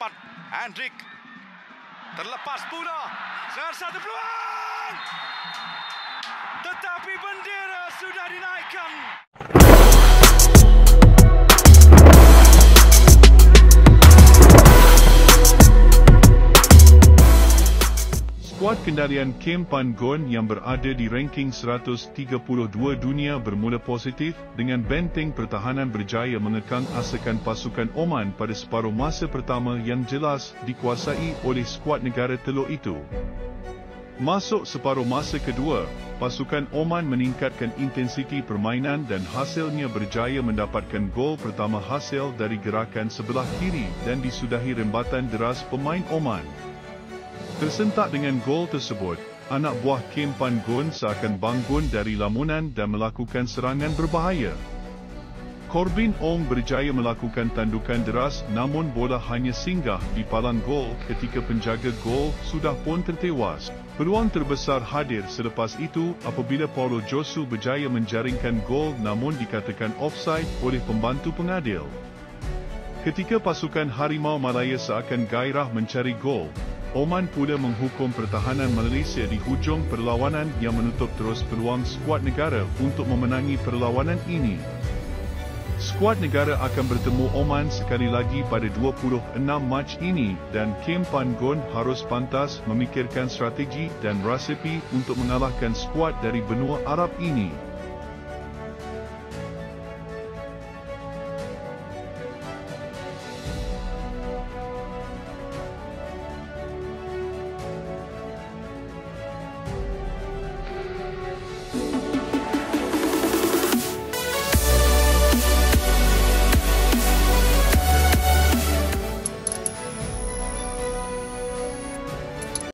tepat. Hendrik. Terlepas pula. Sangat satu peluang. Tetapi bendera sudah dinaikkan. Kendarian Kem Pan-gon yang berada di ranking 132 dunia bermula positif dengan benteng pertahanan berjaya mengekang asakan pasukan Oman pada separuh masa pertama yang jelas dikuasai oleh skuad negara teluk itu. Masuk separuh masa kedua, pasukan Oman meningkatkan intensiti permainan dan hasilnya berjaya mendapatkan gol pertama hasil dari gerakan sebelah kiri dan disudahi rembatan deras pemain Oman. Tersentak dengan gol tersebut, anak buah Kim Pan Gun seakan bangun dari lamunan dan melakukan serangan berbahaya. Corbin Ong berjaya melakukan tandukan deras namun bola hanya singgah di palang gol ketika penjaga gol sudah pun tertewas. Peluang terbesar hadir selepas itu apabila Paulo Josu berjaya menjaringkan gol namun dikatakan offside oleh pembantu pengadil. Ketika pasukan Harimau Malaya seakan gairah mencari gol, Oman pula menghukum pertahanan Malaysia di hujung perlawanan yang menutup terus peluang skuad negara untuk memenangi perlawanan ini. Skuad negara akan bertemu Oman sekali lagi pada 26 Mac ini dan Kim Pan-gon harus pantas memikirkan strategi dan resepi untuk mengalahkan skuad dari benua Arab ini.